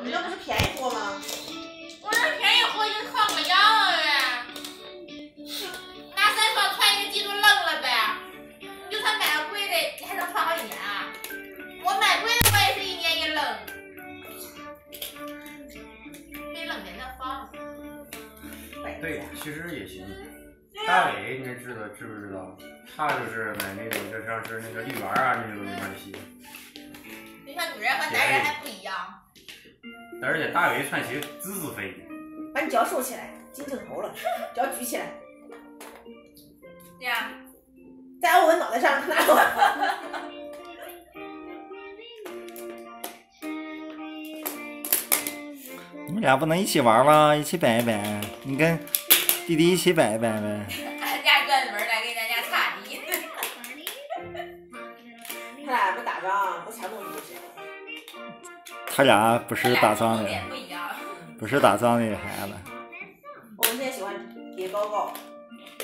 你那不是便宜货吗？我那便宜货已经抗过药了，拿三双穿一个季度扔了呗。你就算买个贵的，你还能穿好几年啊？我买贵的我也是一年一扔，没扔在那放。对，其实也行。大伟，你知道知不知道？他就是买那种就像是那个绿丸啊那种里面的鞋，就像女人和男人还不一样。而且大伟穿鞋滋滋飞。把你脚收起来，进镜头了，脚举起来，这样，在我脑袋上看到我。你们俩不能一起玩吗？一起摆一摆，你跟弟弟一起摆一摆呗。俺家专门来给咱家擦地。他俩不打仗，不抢东西。他俩不是打仗的，不是打仗的孩子。我们现在喜欢叠高高，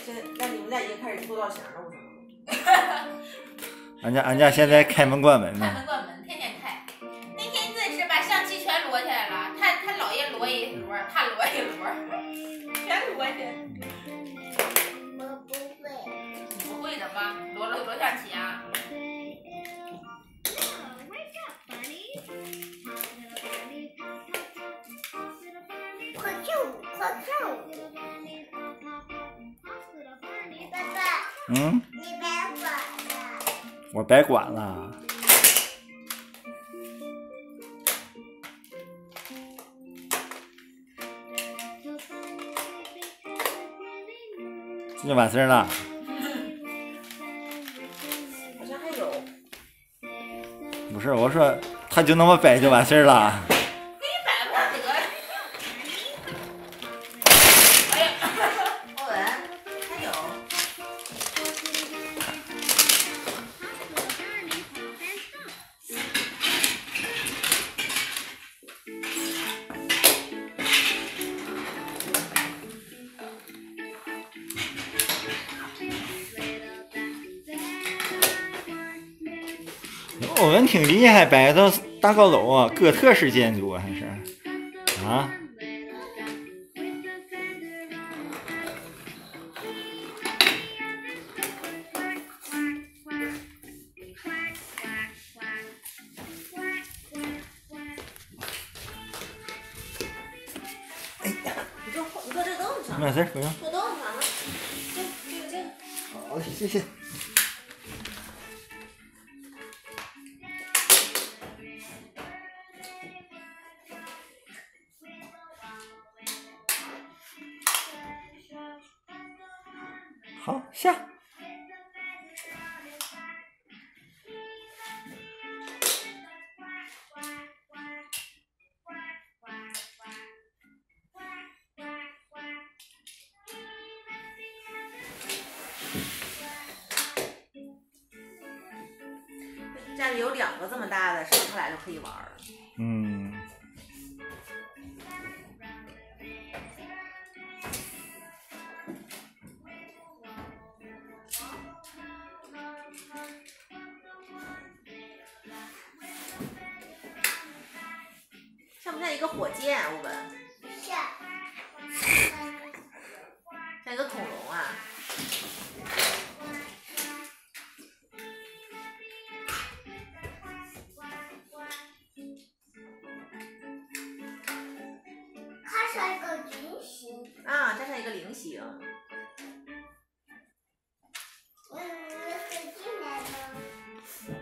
现在那你们俩已经开始做造型了，我说。俺家俺家现在开门关门开。门关门，天天开。那天真是把象棋全摞起来了，他他姥爷摞一摞，他摞一摞，全摞去。我不会。你不会的吗？摞摞摞象棋快跳舞，快跳舞！爸爸，嗯，你别管了。我白管了。这就完事儿了。好像还有。不是，我说他就那么摆就完事儿了。欧文挺厉害，摆到大高楼啊，哥特式建筑啊还是啊？你坐你坐这凳子上，没事，不用。坐凳子上。这这这。好嘞，谢谢。好，下。家里有两个这么大的，生出来就可以玩儿。嗯，像一个火箭？我们像。像一个恐龙啊。它是一个菱形。啊，加上一个菱形。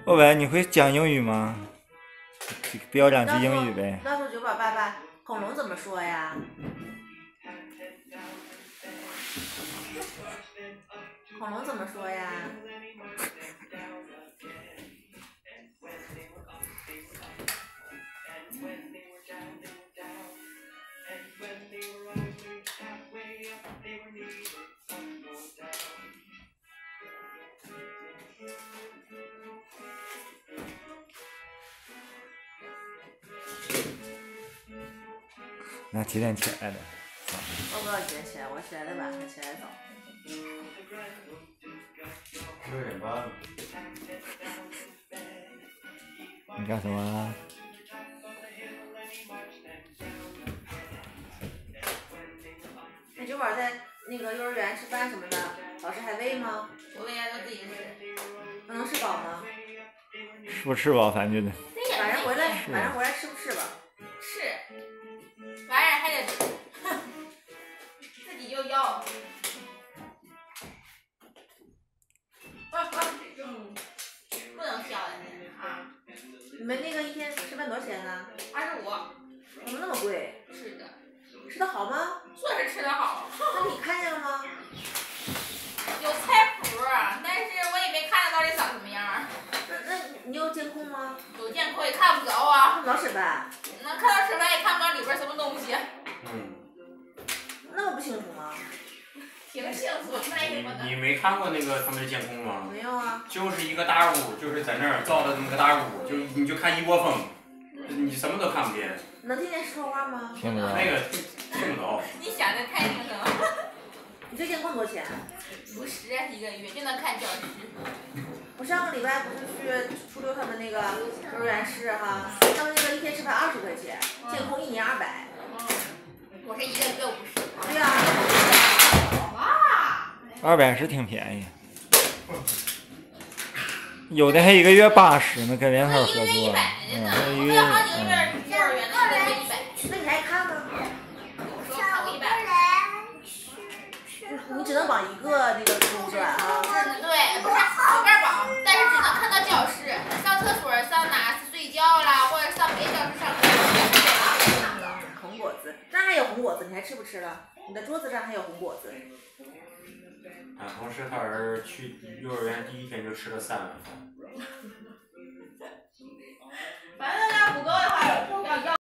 欧文，你会讲英语吗？标两句英语呗。爸爸，恐龙怎么说呀？恐龙怎么说呀？那几点起来的？我不要几点起来，我起来的晚起来早。你干什么？那九宝在那个幼儿园吃饭什么的，老师还喂吗？我喂他都自己吃。能吃饱吗？说吃饱咱就对。晚上回来，晚上回来吃。吃饭多少钱呢？二十五，怎么那么贵？是的，吃的好吗？算是吃的好，那你看见了吗？有菜谱，但是我也没看到到底长什么样。那那你有监控吗？有监控也看不着啊，看不着吃饭，能看到吃饭也看不到里边什么东西，嗯，那么不清楚吗？挺清楚，那么的。你你没看过那个他们的监控吗？没有啊。就是一个大屋，就是在那儿造的那么个大屋，就你就看一窝蜂，你什么都看不见，能听见石头花吗？听不着。那个听不着。你想的太那个了，你这监控多少钱？五十一个月就能看教室。我上个礼拜不是去初六他们那个幼儿园试哈，他们那个一天吃饭二十块钱，监控一年二百。我是一个月五十。对呀、哇！二百是挺便宜，有的还一个月八十呢，跟联通合作。嗯，一个月好几个月，一个月一百，那你还看吗？有时候考一百。你只能绑一个那个公转啊。嗯，对，不是随便绑，但是只能看到教室，上厕所、上哪睡觉啦，或者上别教室上课，只能看到。红果子，那还有红果子，你还吃不吃了？你的桌子上还有红果子。啊同事他儿子去幼儿园第一天就吃了三碗饭。反正他不够的话，要要。